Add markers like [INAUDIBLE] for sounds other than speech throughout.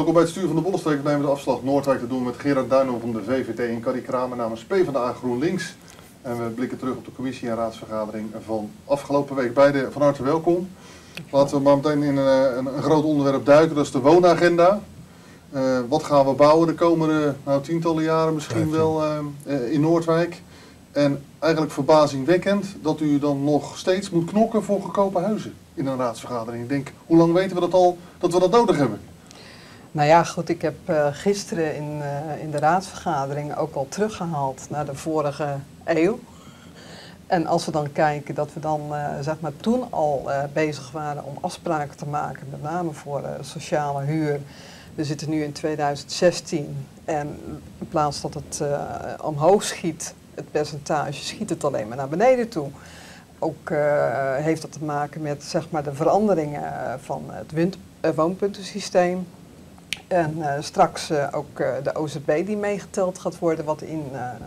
Welkom bij het stuur van de Bollenstreek. We nemen de afslag Noordwijk te doen met Gerard Duinhoff van de VVD en Carrie Kramer namens PvdA GroenLinks. En we blikken terug op de commissie- en raadsvergadering van afgelopen week. Beide van harte welkom. Laten we maar meteen in een, een, een groot onderwerp duiken, dat is de woonagenda. Uh, wat gaan we bouwen de komende nou, tientallen jaren misschien wel uh, in Noordwijk? En eigenlijk verbazingwekkend dat u dan nog steeds moet knokken voor goedkope huizen in een raadsvergadering. Ik denk, hoe lang weten we dat al dat we dat nodig hebben? Nou ja, goed, ik heb uh, gisteren in, uh, in de raadsvergadering ook al teruggehaald naar de vorige eeuw. En als we dan kijken dat we dan uh, zeg maar toen al bezig waren om afspraken te maken, met name voor sociale huur. We zitten nu in 2016 en in plaats dat het omhoog schiet, het percentage, schiet het alleen maar naar beneden toe. Ook heeft dat te maken met zeg maar, de veranderingen van het woonpuntensysteem. En uh, straks uh, ook uh, de OZB die meegeteld gaat worden, wat in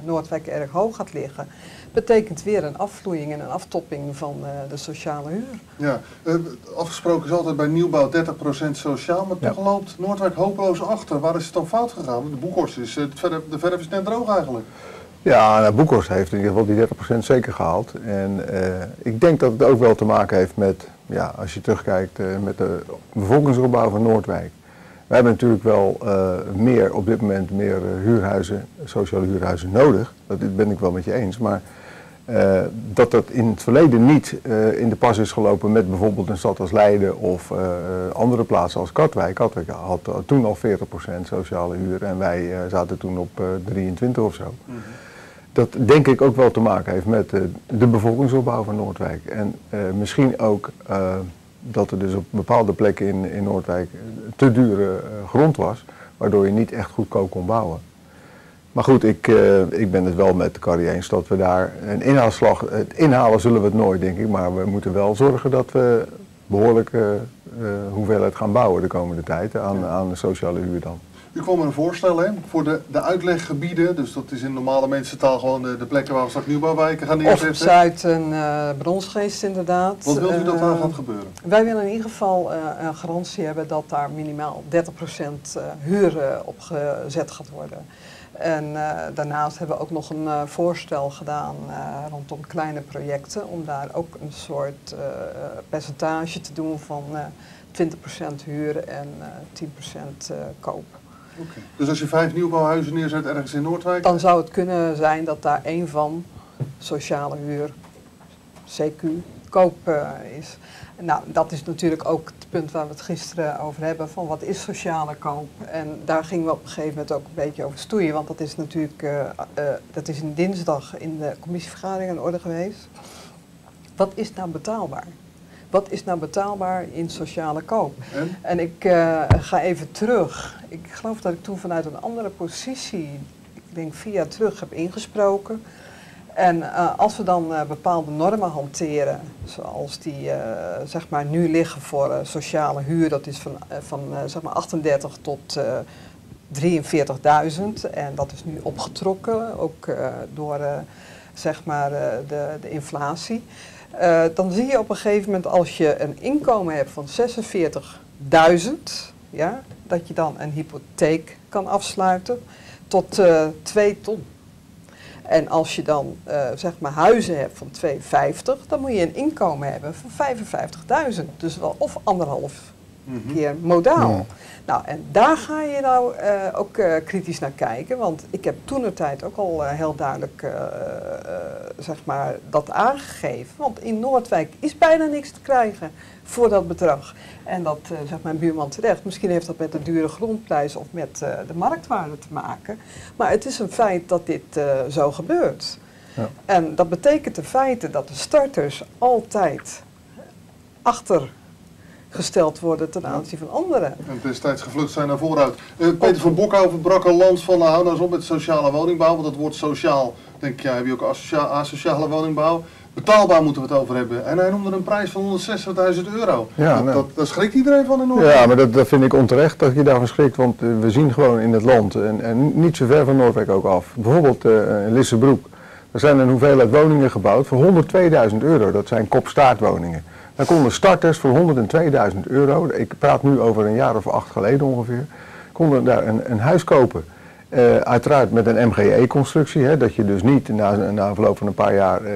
Noordwijk erg hoog gaat liggen, betekent weer een afvloeiing en een aftopping van de sociale huur. Ja, afgesproken is altijd bij nieuwbouw 30% sociaal, maar ja. toch loopt Noordwijk hopeloos achter. Waar is het dan fout gegaan? De Boekhorst is, de verf, de verf is net droog eigenlijk. Ja, nou, Boekhorst heeft in ieder geval die 30% zeker gehaald. En ik denk dat het ook wel te maken heeft met, ja, als je terugkijkt, met de bevolkingsopbouw van Noordwijk. We hebben natuurlijk wel uh, meer, op dit moment meer uh, huurhuizen, sociale huurhuizen nodig. Dat ben ik wel met je eens. Maar uh, dat dat in het verleden niet in de pas is gelopen met bijvoorbeeld een stad als Leiden of andere plaatsen als Katwijk. Katwijk had toen al 40% sociale huur en wij zaten toen op 23 of zo. Mm -hmm. Dat denk ik ook wel te maken heeft met de bevolkingsopbouw van Noordwijk. En misschien ook dat er dus op bepaalde plekken in, in Noordwijk te dure uh, grond was, waardoor je niet echt goedkoop kon bouwen. Maar goed, ik, uh, ik ben het wel met Carrie eens dat we daar een inhaalslag, het inhalen zullen we het nooit denk ik, maar we moeten wel zorgen dat we behoorlijke uh, hoeveelheid gaan bouwen de komende tijd aan, aan de sociale huur dan. U kwam met een voorstel hè, voor de, de uitleggebieden, dus dat is in normale mensentaal gewoon de, de plekken waar we straks nieuwbouwwijken gaan neerzetten. Of Zuid en uh, Bronsgeest inderdaad. Wat wilt u dat daar gaat gebeuren? Wij willen in ieder geval uh, een garantie hebben dat daar minimaal 30% huur op gezet gaat worden. En uh, daarnaast hebben we ook nog een uh, voorstel gedaan uh, rondom kleine projecten om daar ook een soort percentage te doen van 20% huur en 10% koop. Okay. Dus als je vijf nieuwbouwhuizen neerzet ergens in Noordwijk? Dan zou het kunnen zijn dat daar één van sociale huur, CQ, koop uh, is. Nou, dat is natuurlijk ook het punt waar we het gisteren over hebben, van wat is sociale koop? En daar gingen we op een gegeven moment ook een beetje over stoeien, want dat is natuurlijk, uh, uh, dat is een dinsdag in de commissievergadering aan de orde geweest. Wat is nou betaalbaar? Wat is nou betaalbaar in sociale koop? En, en ik ga even terug. Ik geloof dat ik toen vanuit een andere positie, ik denk jaar terug, heb ingesproken. En uh, als we dan uh, bepaalde normen hanteren, zoals die zeg maar nu liggen voor sociale huur, dat is van, van zeg maar 38 tot 43.000 en dat is nu opgetrokken, ook door zeg maar de, de inflatie. Dan zie je op een gegeven moment als je een inkomen hebt van 46.000, ja, dat je dan een hypotheek kan afsluiten tot uh, 2 ton. En als je dan uh, zeg maar huizen hebt van 2,50, dan moet je een inkomen hebben van 55.000. Dus wel of anderhalf mm -hmm. keer modaal. Ja. Nou, en daar ga je nou uh, ook uh, kritisch naar kijken, want ik heb toen de tijd ook al uh, heel duidelijk zeg maar dat aangegeven. Want in Noordwijk is bijna niks te krijgen voor dat bedrag. En dat zegt mijn buurman terecht. Misschien heeft dat met de dure grondprijs of met de marktwaarde te maken. Maar het is een feit dat dit zo gebeurt. Ja. En dat betekent in feite dat de starters altijd achter gesteld worden ten aanzien van anderen. En destijds gevlucht zijn naar vooruit. Uh, Peter van Bokhoven brak een lans van, nou, nou eens op met sociale woningbouw, want dat woord sociaal, denk ik, ja, heb je ook asociale, woningbouw. Betaalbaar moeten we het over hebben. En hij noemde een prijs van 160.000 euro. Ja, dat, nou. dat, daar schrikt iedereen van in Noordwijk. Ja, maar dat, dat vind ik onterecht dat je daarvan schrikt. Want uh, we zien gewoon in het land, en, en niet zo ver van Noordwijk ook af, bijvoorbeeld uh, in Lissebroek. Er zijn een hoeveelheid woningen gebouwd voor 102.000 euro. Dat zijn kopstaartwoningen. Daar konden starters voor 102.000 euro, ik praat nu over een jaar of acht geleden ongeveer, konden daar een, een huis kopen. Eh, uiteraard met een MGE-constructie, dat je dus niet na, na verloop van een paar jaar uh,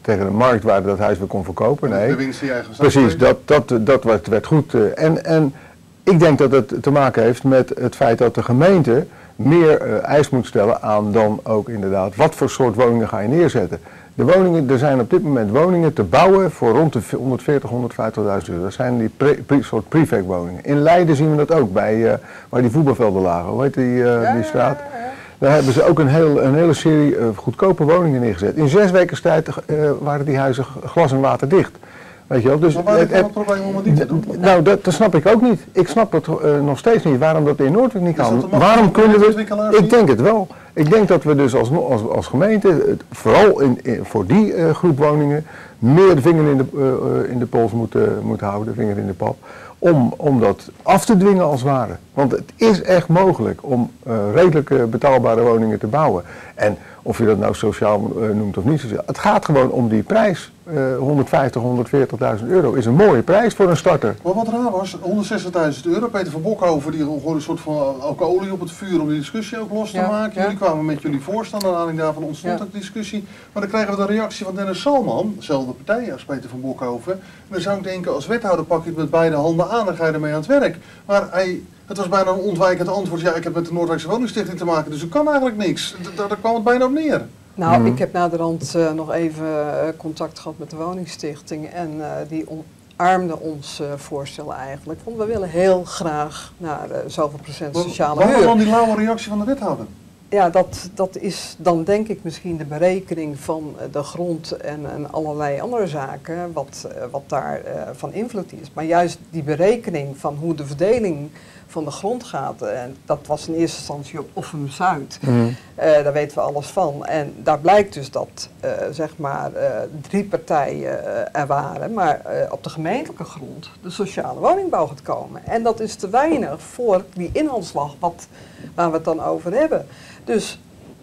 tegen de marktwaarde dat huis weer kon verkopen. Nee, de winst die eigen precies, dat, dat, dat werd, werd goed. Uh, en, en ik denk dat het te maken heeft met het feit dat de gemeente meer eis moet stellen aan dan ook inderdaad wat voor soort woningen ga je neerzetten. De woningen, er zijn op dit moment woningen te bouwen voor rond de 140, 150.000 euro. Dat zijn die pre, soort prefect woningen. In Leiden zien we dat ook, bij, uh, waar die voetbalvelden lagen. Hoe heet die, uh, die straat? Daar hebben ze ook een, heel, een hele serie uh, goedkope woningen neergezet. In zes weken tijd waren die huizen glas en water dicht. Weet je wel? Dus maar waar is het probleem om het niet te doen? Nou, dat, dat snap ik ook niet. Ik snap het uh, nog steeds niet waarom dat in Noordwijk niet kan. Waarom kunnen we... Ik denk het wel. Ik denk dat we dus als, als, als gemeente, vooral in, in, voor die uh, groep woningen, meer de vinger in de, uh, in de pols moeten, moeten houden, de vinger in de pap. Om, om dat af te dwingen als het ware. Want het is echt mogelijk om redelijk betaalbare woningen te bouwen. En of je dat nou sociaal noemt of niet sociaal. Het gaat gewoon om die prijs. Uh, 150, 140.000 euro is een mooie prijs voor een starter. Maar wat raar was, 160.000 euro. Peter van Bokhoven die gooide een soort van olie op het vuur om die discussie ook los te Ja, maken. ja. Jullie kwamen met jullie voorstel, naar aanleiding daarvan ontstond Ja. ook discussie. Maar dan krijgen we de reactie van Dennis Salman, dezelfde partij als Peter van Bokhoven. En dan zou ik denken, als wethouder pak je het met beide handen aan en ga je ermee aan het werk. Maar hij, het was bijna een ontwijkend antwoord. Ja, ik heb met de Noordwijkse Woningstichting te maken, dus ik kan eigenlijk niks. Daar, daar kwam het bijna op neer. Nou, Mhm. ik heb naderhand eh, nog even eh, contact gehad met de woningstichting en eh, die omarmde ons voorstel eigenlijk. Want we willen heel graag naar zoveel procent Maar sociale Waarom huur. dan die lauwe reactie van de wethouder? Ja, dat, dat is dan denk ik misschien de berekening van eh, de grond en, en allerlei andere zaken, wat, eh, wat daar eh, van invloed is. Maar juist die berekening van hoe de verdeling van de grond gaat, en dat was in eerste instantie op Offum Zuid, eh, daar weten we alles van. En daar blijkt dus dat zeg maar drie partijen er waren, maar op de gemeentelijke grond de sociale woningbouw gaat komen. En dat is te weinig voor die inhaalslag wat, waar we het dan over hebben. Dus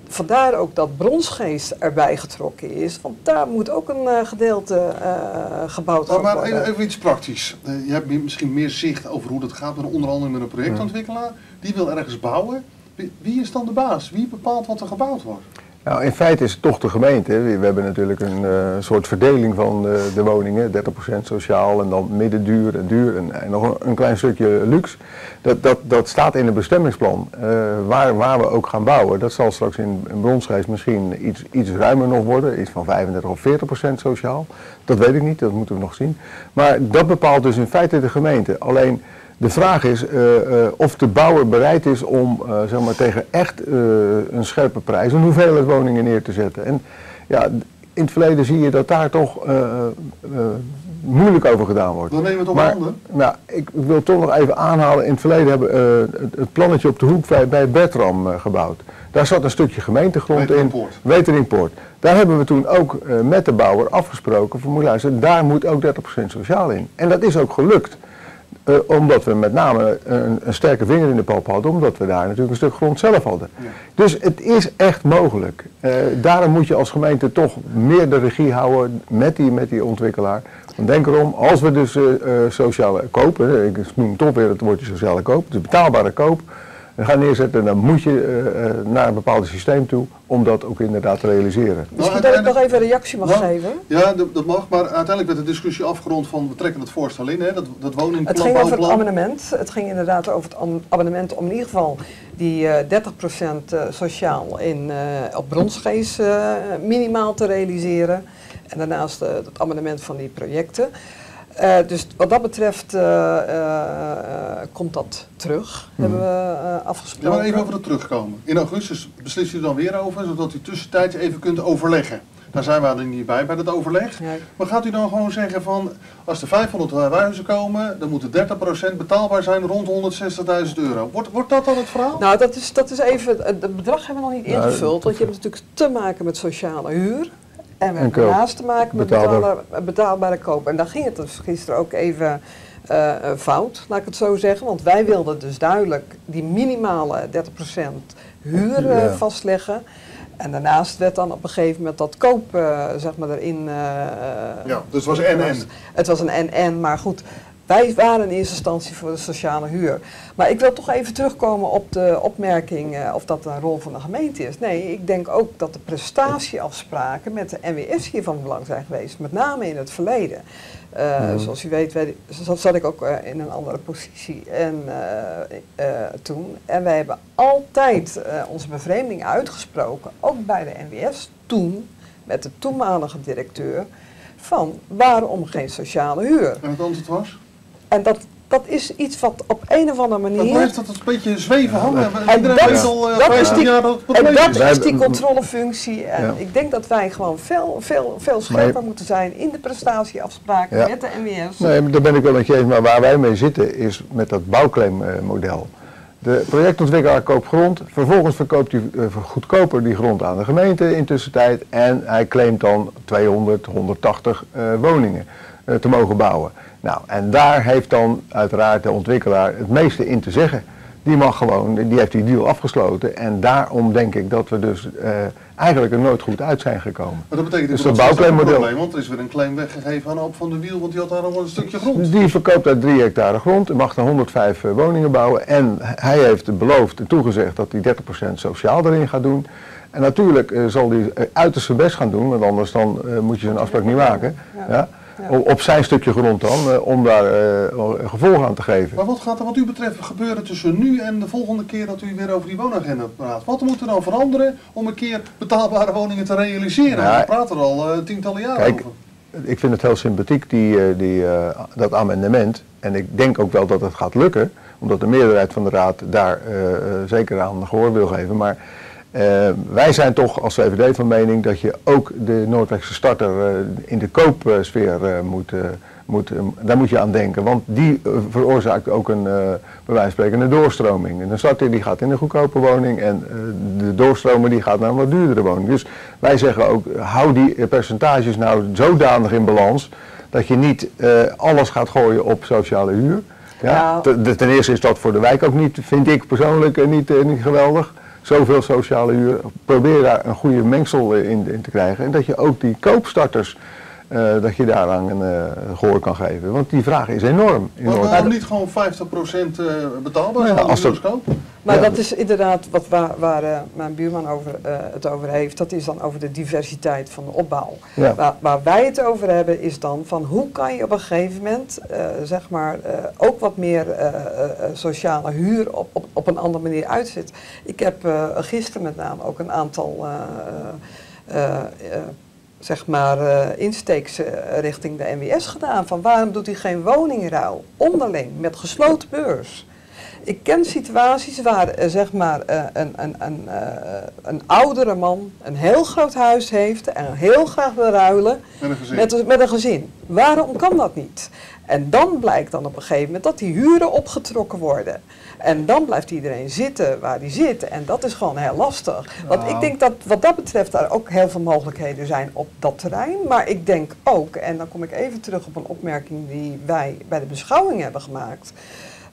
vandaar ook dat bronsgeest erbij getrokken is, want daar moet ook een eh, gedeelte eh, gebouwd Maar, gaan maar worden. even, even iets praktisch. Eh, je hebt misschien meer zicht over hoe dat gaat, met onder andere met een projectontwikkelaar. Die wil ergens bouwen. Wie, wie is dan de baas? Wie bepaalt wat er gebouwd wordt? Nou, in feite is het toch de gemeente. We, hebben natuurlijk een eh, soort verdeling van de, woningen. 30% sociaal en dan middenduur en duur en, en nog een, een klein stukje luxe. Dat, dat, dat staat in het bestemmingsplan. Eh, waar, waar we ook gaan bouwen, dat zal straks in, in Bronsgeest misschien iets, iets ruimer nog worden. Iets van 35 of 40% sociaal. Dat weet ik niet, dat moeten we nog zien. Maar dat bepaalt dus in feite de gemeente. Alleen de vraag is eh, eh, of de bouwer bereid is om eh, zeg maar, tegen echt een scherpe prijs een hoeveelheid woningen neer te zetten. En ja, in het verleden zie je dat daar toch moeilijk over gedaan wordt. Dan nemen we het op Maar, handen. nou, ik wil toch nog even aanhalen. In het verleden hebben we het, plannetje op de hoek bij, bij Bertram gebouwd. Daar zat een stukje gemeentegrond in. Weteringpoort. Daar hebben we toen ook met de bouwer afgesproken van moet luisteren, daar moet ook 30% sociaal in. En dat is ook gelukt. Eh, omdat we met name een, een sterke vinger in de pap hadden, omdat we daar natuurlijk een stuk grond zelf hadden. Ja. Dus het is echt mogelijk. Eh, daarom moet je als gemeente toch meer de regie houden met die, met die ontwikkelaar. Want denk erom, als we dus eh, sociale kopen, ik noem toch weer het woordje sociale koop, dus betaalbare koop, gaan neerzetten, dan moet je eh, eh, naar een bepaald systeem toe om dat ook inderdaad te realiseren. Misschien dat ik nog even een reactie mag Nou, geven. Ja, dat, dat mag, maar uiteindelijk werd de discussie afgerond van we trekken het voorstel in, hè, dat, dat woningplan, Het ging over het amendement. Het ging inderdaad over het amendement om in ieder geval die eh 30% eh, sociaal in, eh, op bronsgeest eh, minimaal te realiseren. En daarnaast eh, het amendement van die projecten. Eh, dus wat dat betreft eh, eh, komt dat terug, hebben we eh, Ja, afgesproken. maar even over het terugkomen. In augustus beslist u er dan weer over, zodat u tussentijds even kunt overleggen. Daar zijn we er niet bij, bij dat overleg. Ja, Maar gaat u dan gewoon zeggen van, als er 500 huizen komen, dan moet er 30% betaalbaar zijn rond 160.000 euro. Wordt, wordt dat dan het verhaal? Nou, dat is, dat is even, het bedrag hebben we nog niet Nou, ingevuld, want je hebt natuurlijk te maken met sociale huur. En we En hebben daarnaast te maken met betaalbare, betaalbare koop. En daar ging het dus gisteren ook even eh, eh, fout, laat ik het zo zeggen. Want wij wilden dus duidelijk die minimale 30% huur Ja. vastleggen. En daarnaast werd dan op een gegeven moment dat koop eh, zeg maar erin. eh, Ja, dus het was en-en. Het was een en-en, maar goed. Wij waren in eerste instantie voor de sociale huur. Maar ik wil toch even terugkomen op de opmerking uh, of dat een rol van de gemeente is. Nee, ik denk ook dat de prestatieafspraken met de NWS hier van belang zijn geweest. Met name in het verleden. Uh, Zoals u weet, wij, zat ik ook uh, in een andere positie en, toen. En wij hebben altijd onze bevreemding uitgesproken, ook bij de NWS toen, met de toenmalige directeur van waarom geen sociale huur. En het antwoord was? En dat, dat is iets wat op een of andere manier... Dat blijft dat een beetje zweven hangen. En dat, weet al, dat is die, jaar dat en dat is. is die controlefunctie. En ja. ik denk dat wij gewoon veel, veel, veel scherper moeten zijn in de prestatieafspraken ja. met de NWS. Nee, daar ben ik wel met je eens. Maar waar wij mee zitten is met dat bouwclaimmodel. De projectontwikkelaar koopt grond, vervolgens verkoopt hij uh, goedkoper die grond aan de gemeente in tussentijd en hij claimt dan 200, 180 uh, woningen uh, te mogen bouwen. Nou, en daar heeft dan uiteraard de ontwikkelaar het meeste in te zeggen. Die mag gewoon, die heeft die deal afgesloten en daarom denk ik dat we dus eigenlijk er nooit goed uit zijn gekomen. Maar dat betekent dus dat bouwclaimmodel. Want er is weer een claim weggegeven aan Op van de Wiel, want die had daar al een stukje grond. Die verkoopt uit 3 hectare grond en mag dan 105 uh, woningen bouwen. En hij heeft beloofd en toegezegd dat hij 30% sociaal erin gaat doen. En natuurlijk uh, zal hij uiterst zijn best gaan doen, want anders dan moet je zijn afspraak niet maken. Ja. Op zijn stukje grond dan, eh, om daar uh, gevolg aan te geven. Maar wat gaat er wat u betreft gebeuren tussen nu en de volgende keer dat u weer over die woonagenda praat? Wat moet er dan veranderen om een keer betaalbare woningen te realiseren? Ja, We praten er al uh, tientallen jaren kijk, over. Ik vind het heel sympathiek, die, die, dat amendement. En ik denk ook wel dat het gaat lukken, omdat de meerderheid van de Raad daar zeker aan gehoor wil geven. Maar uh, wij zijn toch als VVD van mening dat je ook de Noordwijkse starter uh, in de koopsfeer uh, moet, moet daar moet je aan denken. Want die veroorzaakt ook een, bij wijze van spreken, een doorstroming. En een starter die gaat in een goedkope woning en de doorstromer die gaat naar een wat duurdere woning. Dus wij zeggen ook, hou die percentages nou zodanig in balans dat je niet alles gaat gooien op sociale huur. Ja, nou. ten eerste is dat voor de wijk ook niet, vind ik persoonlijk, niet, niet geweldig zoveel sociale huur. Probeer daar een goede mengsel in, in te krijgen. En dat je ook die koopstarters uh, dat je daaraan een uh, gehoor kan geven. Want die vraag is enorm. Maar waarom niet gewoon 50% uh, betaalbaar ja, als dat, Maar ja, dat is inderdaad wat waar, waar uh, mijn buurman over, het over heeft. Dat is dan over de diversiteit van de opbouw. Ja. Waar, waar, wij het over hebben is dan van hoe kan je op een gegeven moment zeg maar ook wat meer sociale huur op, op, op een andere manier uitzetten. Ik heb gisteren met name ook een aantal zeg maar, uh, insteeks uh, richting de NWS gedaan. Van waarom doet hij geen woningruil onderling met gesloten beurs? Ik ken situaties waar uh, zeg maar, een, een, een, een oudere man een heel groot huis heeft en heel graag wil ruilen met een gezin. Met, met een gezin. Waarom kan dat niet? En dan blijkt dan op een gegeven moment dat die huren opgetrokken worden. En dan blijft iedereen zitten waar hij zit. En dat is gewoon heel lastig. Want ik denk dat wat dat betreft daar ook heel veel mogelijkheden zijn op dat terrein. Maar ik denk ook, en dan kom ik even terug op een opmerking die wij bij de beschouwing hebben gemaakt.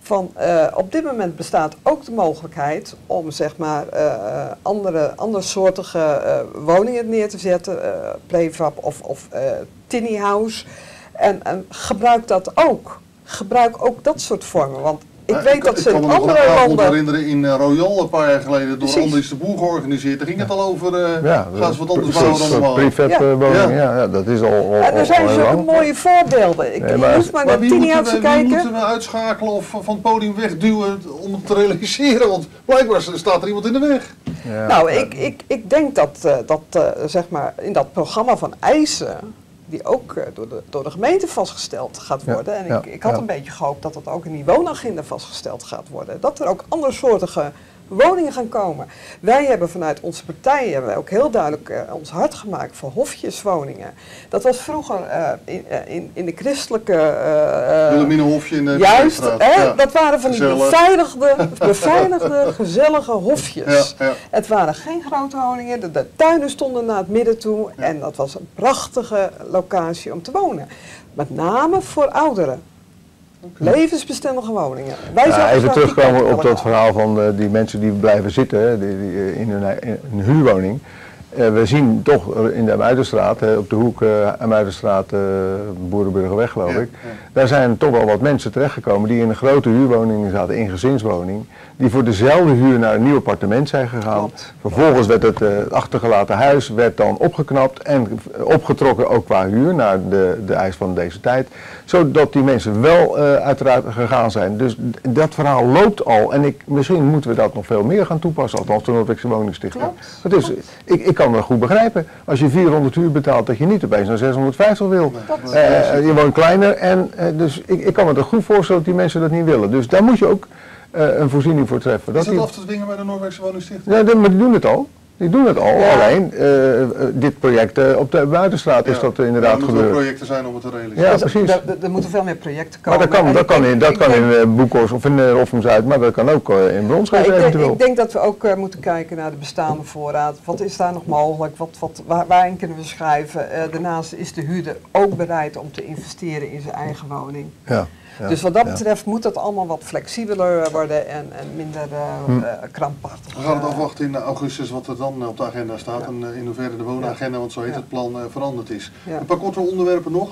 Van, uh, op dit moment bestaat ook de mogelijkheid om zeg maar uh, andere, andersoortige uh, woningen neer te zetten, prefab of, of tiny house. En, en gebruik dat ook. Gebruik ook dat soort vormen. Want ik weet dat ze in andere landen... Ik kan me herinneren in uh, Royal een paar jaar geleden door Andries de Boer georganiseerd. Daar ging het al over, uh, ja, gaan ze wat anders bouwen dan normaal. Ja. ja. dat is al, al En er zijn zulke mooie voorbeelden. Ik nee, maar, maar naar tien jaar te kijken. moeten we uitschakelen of van het podium wegduwen om het te realiseren? Want blijkbaar staat er iemand in de weg. Nou, ik, ik, ik denk dat, uh, dat uh, zeg maar in dat programma van eisen die ook uh, door, de, door de gemeente vastgesteld gaat worden. en ik, ik had een beetje gehoopt dat dat ook in die woonagenda vastgesteld gaat worden. Dat er ook andersoortige woningen gaan komen. Wij hebben vanuit onze partij hebben wij ook heel duidelijk uh, ons hart gemaakt voor hofjeswoningen. Dat was vroeger uh, in, uh, in, in, de christelijke... Hofje in de Juist, hè, dat waren van die beveiligde, [LAUGHS] beveiligde gezellige hofjes. Ja, ja. Het waren geen grote woningen, de, de, tuinen stonden naar het midden toe en dat was een prachtige locatie om te wonen. Met name voor ouderen. Levensbestendige woningen. Wij ja, even terugkomen op dat verhaal van uh, die mensen die blijven zitten die, die, in, hun, in, een huurwoning. Eh, we zien toch in de Muiderstraat, eh, op de hoek uh, uh, Boerenburgerweg geloof ik, ja. daar zijn toch wel wat mensen terechtgekomen die in een grote huurwoning zaten, in gezinswoning, die voor dezelfde huur naar een nieuw appartement zijn gegaan. Klopt. Vervolgens werd het, achtergelaten huis werd dan opgeknapt en opgetrokken ook qua huur naar de, de eis van deze tijd. Zodat die mensen wel uiteraard gegaan zijn. Dus dat verhaal loopt al en ik, misschien moeten we dat nog veel meer gaan toepassen, althans de Noordwijkse Woningstichting. Klopt. Dat is, ik, ik kan dat goed begrijpen. Als je 400 huur betaalt, dat je niet opeens naar 650 wil. Dat- Eh, je woont kleiner en eh, dus ik, ik kan me er goed voorstellen dat die mensen dat niet willen. Dus daar moet je ook eh, een voorziening voor treffen. Is Dat dat die- af te dwingen bij de Noorwijkse Woningstichting? ja, maar die doen het al. Die doen het al. Ja. Alleen, eh, eh, dit project eh, op de Buitenstraat is dat Ja, inderdaad er moeten wel gebeurd. projecten zijn om het te realiseren. Ja, Dus precies. Er, moeten veel meer projecten Maar komen. dat kan, dat kan denk- in, dat kan denk- in Boekhoorns of in uh, Roffum-Zuid, maar dat kan ook in Bronsgeest ik, denk, eventueel. ik denk dat we ook moeten kijken naar de bestaande voorraad. Wat is daar nog mogelijk? Wat, wat, waar, waarin kunnen we schrijven? Daarnaast is de huurder ook bereid om te investeren in zijn eigen woning. ja, ja, dus wat dat ja. betreft moet dat allemaal wat flexibeler worden en, en minder eh, Hm. eh, krampachtig. We gaan het eh, afwachten in augustus wat er dan eh, op de agenda staat en eh, in hoeverre de woonagenda, want zo heet Ja. het plan, eh, veranderd is. Ja. Een paar korte onderwerpen nog.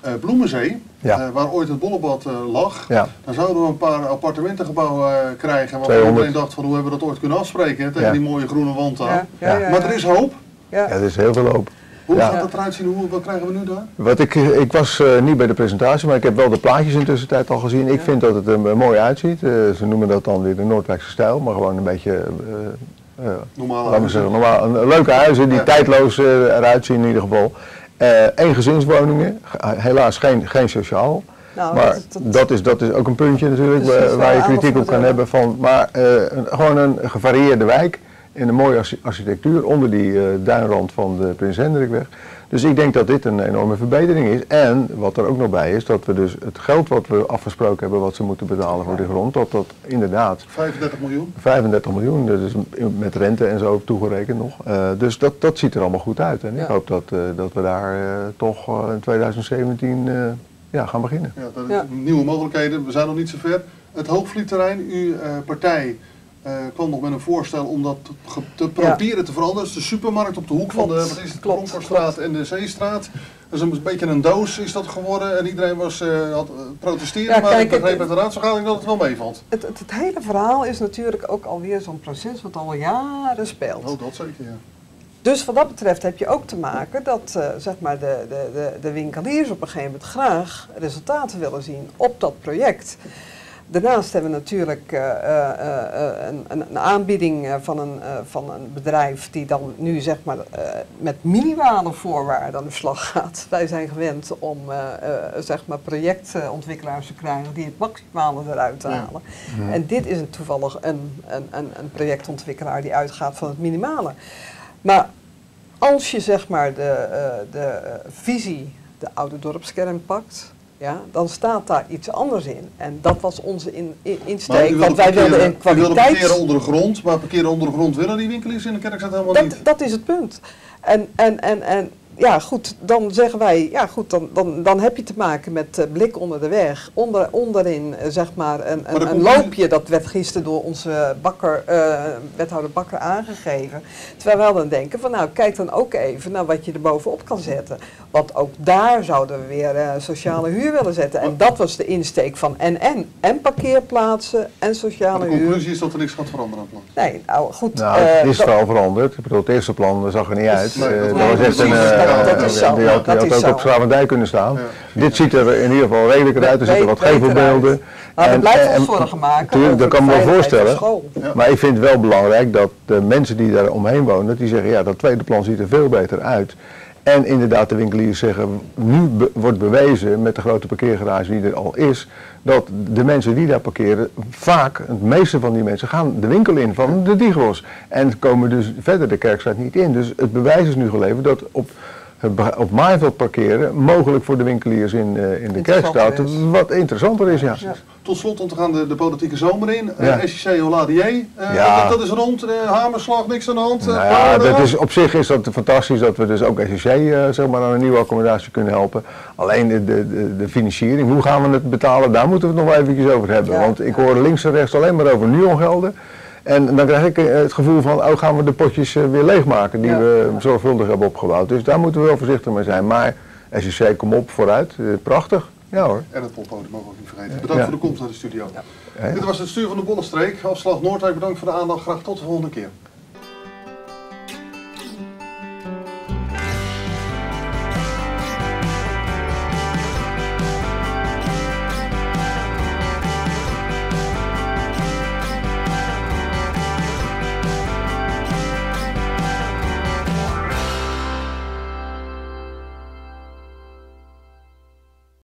Eh, Bloemenzee, Ja. eh, waar ooit het bollebad eh, lag. Ja. Dan zouden we een paar appartementengebouwen eh, krijgen. Waarvan 200. iedereen dacht van hoe hebben we dat ooit kunnen afspreken hè, tegen Ja. die mooie groene wand aan. Ja, ja, ja, Maar ja. er is hoop. Ja. Ja, er is heel veel hoop. Hoe Ja. gaat dat eruit zien? Hoe, wat krijgen we nu daar? Wat ik, eh, ik was eh, niet bij de presentatie, maar ik heb wel de plaatjes in de tussentijd al gezien. Ik Ja. vind dat het er eh, mooi uitziet. Eh, ze noemen dat dan weer de Noordwijkse stijl, maar gewoon een beetje, eh, eh, Normale laten we huizen. zeggen, normaal, een, leuke huizen die Ja. tijdloos eh, eruit zien in ieder geval. Eén gezinswoningen, Ge- helaas geen, geen sociaal. Nou, maar dat- dat- dat, is, dat is ook een puntje natuurlijk Precies, waar, je kritiek op kan hebben. Van, maar eh, een- gewoon een gevarieerde wijk in een mooie archi- architectuur onder die eh, duinrand van de Prins Hendrikweg. Dus ik denk dat dit een enorme verbetering is. En wat er ook nog bij is, dat we dus het geld wat we afgesproken hebben wat ze moeten betalen voor die grond, dat dat inderdaad 35 miljoen. 35 miljoen, dat is met rente en zo toegerekend nog. Eh, dus dat, dat ziet er allemaal goed uit. En ik hoop dat, eh, dat we daar eh, toch in 2017 eh, ja, gaan beginnen. Ja, dat Ja. Nieuwe mogelijkheden, we zijn nog niet zo ver. Het Hoogvlietterrein, uw eh, partij kwam nog met een voorstel om dat te, proberen te veranderen. Is de supermarkt op de hoek van de wat is het, klopt, Kronkorstraat en de Zeestraat. Dat is een beetje een doos is dat geworden en iedereen was eh, had, eh, protesteren, Ja, maar kijk, ik begreep uit de raadsvergadering dat het wel meevalt. Het, het, het hele verhaal is natuurlijk ook alweer zo'n proces wat al jaren speelt. Oh, dat zeker, ja. Dus wat dat betreft heb je ook te maken dat eh, zeg maar de, de, de, de winkeliers op een gegeven moment graag resultaten willen zien op dat project. Daarnaast hebben we natuurlijk eh, eh, eh, een, een, aanbieding van een, van een bedrijf die dan nu zeg maar met minimale voorwaarden aan de slag gaat. [LAUGHS] Wij zijn gewend om zeg maar projectontwikkelaars te krijgen die het maximale eruit Ja. halen. En dit is een, toevallig een, een, een, projectontwikkelaar die uitgaat van het minimale. Maar als je zeg maar de, de visie, de oude dorpskern pakt, ja, dan staat daar iets anders in. En dat was onze in, in- Maar insteek, want wilde wij wilden parkeren- een U wilde kwaliteit... parkeren onder de grond, maar parkeren onder de grond willen die winkeliers in de kerkstad helemaal Dat, niet. dat is het punt. En, en, en, en ja, goed, dan zeggen wij, ja goed, dan, dan, dan heb je te maken met eh, blik onder de weg. Onder, onderin, eh, zeg maar, een, Maar de een, een loopje, dat werd gisteren door onze bakker, eh, wethouder Bakker aangegeven. Terwijl wij dan denken van, nou, kijk dan ook even naar wat je er bovenop kan zetten. Want ook daar zouden we weer eh, sociale huur willen zetten. En dat was de insteek van en en. En parkeerplaatsen en sociale de huur. conclusie is dat er niks gaat veranderen aan het plan. Nee, nou goed. Nou, eh, het is wel veranderd. Ik bedoel, het eerste plan zag er niet uit. Nee, Eh, dat was- echt een, eh, dat- dat is die zo. had, die had Dat ook zo. op Schravendijk kunnen staan. Dit ziet er in ieder geval redelijker uit. Er zitten wat gevelbeelden. Maar En- blijven en- ons zorgen maken. Tuurlijk, dat kan de me voorstellen. Maar ik vind het wel belangrijk dat de mensen die daar omheen wonen, die zeggen ja, dat tweede plan ziet er veel beter uit. En inderdaad, de winkeliers zeggen, nu wordt bewezen met de grote parkeergarage die er al is, dat de mensen die daar parkeren, vaak, het meeste van die mensen, gaan de winkel in van de Digros. En komen dus verder de kerkstraat niet in. Dus het bewijs is nu geleverd dat op, op maaiveld parkeren mogelijk voor de winkeliers in, eh, in de kerkstraat wat interessanter is. Ja. Tot slot, om te gaan de, de politieke zomer in. Ja. Eh SJC Oladier, eh, dat, dat is rond. hamerslag, niks aan de hand. Nou ja, dat is, op zich is dat fantastisch dat we dus ook SEC zeg maar, aan een nieuwe accommodatie kunnen helpen. Alleen de, de, de, financiering, hoe gaan we het betalen, daar moeten we het nog wel eventjes over hebben. Want ik hoor links en rechts alleen maar over NUON-gelden. En dan krijg ik eh, het gevoel van, oh gaan we de potjes eh, weer leegmaken die Ja. we zorgvuldig hebben opgebouwd. Dus daar moeten we wel voorzichtig mee zijn. Maar SEC, kom op, vooruit. Eh, prachtig. Ja hoor. En het poppodium mogen we ook niet vergeten. Bedankt Ja. voor de komst naar de studio. Dit was het stuur van de Bollenstreek. Afslag Noordwijk, bedankt voor de aandacht. Graag tot de volgende keer.